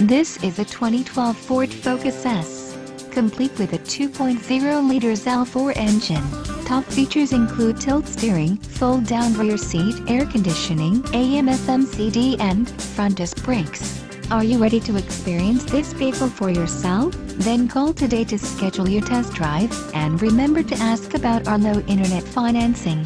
This is a 2012 Ford Focus S. Complete with a 2.0-liter L4 engine. Top features include tilt steering, fold-down rear seat, air conditioning, AM-FM CD and front disc brakes. Are you ready to experience this vehicle for yourself? Then call today to schedule your test drive, and remember to ask about our low internet financing.